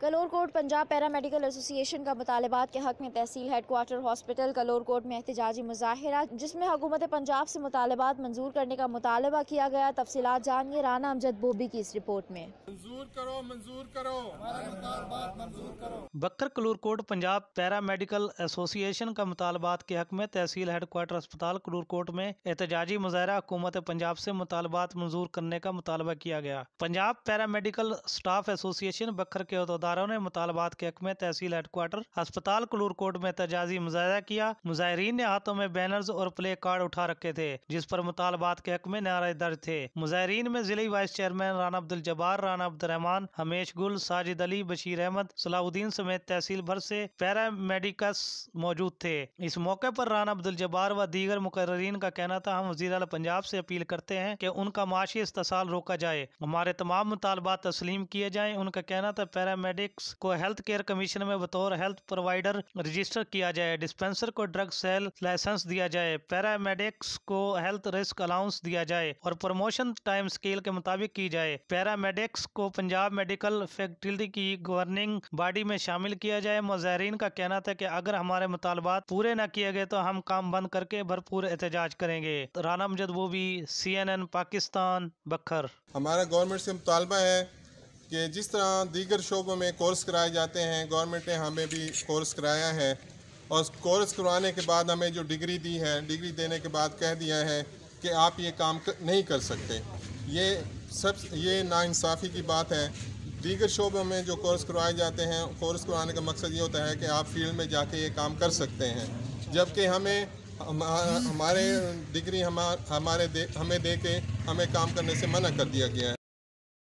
کلور کوٹ پنجاب پیرا medical ایسوسی ایشن کا مطالبات کے حق میں تحصیل headquarter hospital Kallur Kot میں احتجاجی مظاہرہ جس میں حکومت پنجاب سے مطالبات منظور کرنے کا مطالبہ کیا گیا تفصیلات جانیے رانا امجد بوبی کی اس رپورٹ میں۔ منظور کرو منظور کرو۔ بکر کلور کوٹ پنجاب پیرا میڈیکل ایسوسی ایشن کا مطالبات کے حق میں تحصیل ہیڈ کوارٹر اسپتال کلور کوٹ میں احتجاجی مظاہرہ حکومت پنجاب سے مطالبات منظور کرنے کا مطالبہ کیا گیا۔ پنجاب پیرا میڈیکل سٹاف ایسوسی ایشن بکر کے عہدیداروں نے مطالبات کے حق میں تحصیل ہیڈ کوارٹر اسپتال کلور کوٹ میں احتجاجی مظاہرہ کیا۔ مظاہرین نے ہاتھوں میں بینرز اور پلے کارڈ اٹھا رکھے تھے، جس پر مطالبات کے حق میں نعرہ درج تھے۔ مظاہرین میں ضلعی وائس چیئرمین رانا عبد الجبار رانا عبد الرحمان ہمیش گل، ساجد علی، بشیر احمد، صلاح الدین سمیت تحصیل بھر سے پیرا میڈیکس موجود تھے۔ اس موقع پر رانا عبد الجبار و دیگر مقررین کا کہنا تھا، ہم وزیر اعلی پنجاب سے اپیل کرتے ہیں کہ ان کا معاشی استحصال روکا جائے۔ ہمارے تمام مطالبات تسلیم کیے جائیں، ان کا کہنا تھا پیرا میڈکس کو ہیلتھ کیئر کمیشن میں بطور ہیلتھ پرووائڈر رجسٹر کیا جائے ڈسپینسر کو ڈرگ سیل لائسنس دیا جائے پیرا میڈکس کو ہیلتھ رسک الاؤنس دیا جائے اور پروموشن ٹائم سکیل کے مطابق کی جائے۔ پیرا میڈکس کو پنجاب میڈیکل فیکلٹی کی گورننگ باڈی میں شامل کیا جائے۔ مظاہرین کا کہنا تھا کہ اگر ہمارے مطالبات پورے نہ کیے گئے تو ہم کام بند کر کے بھرپور احتجاج کریں گے۔ Rana Majd Bobby C N N Pakistan, Bhakkar. ہمارا گورنمنٹ سے مطالبہ ہے کہ جس طرح دیگر شعبوں میں کورس کرائے جاتے ہیں گورنمنٹ نے ہمیں بھی کورس کرایا ہے۔ اور کورس کروانے کے بعد ہمیں جو ڈگری دی ہے، ڈگری دینے کے بعد کہہ دیا ہے کہ آپ یہ کام نہیں کر سکتے۔ یہ سب، یہ ناانصافی کی بات ہے۔ دیگر شعبوں میں جو کورس کروائے جاتے ہیں، کورس کروانے کا مقصد یہ ہوتا ہے کہ آپ فیلڈ میں جا کے یہ کام کر سکتے ہیں۔ جبکہ ہمیں ہمارے ڈگری ہمارے ہمیں دے کے ہمیں کام کرنے سے منع کر دیا گیا ہے۔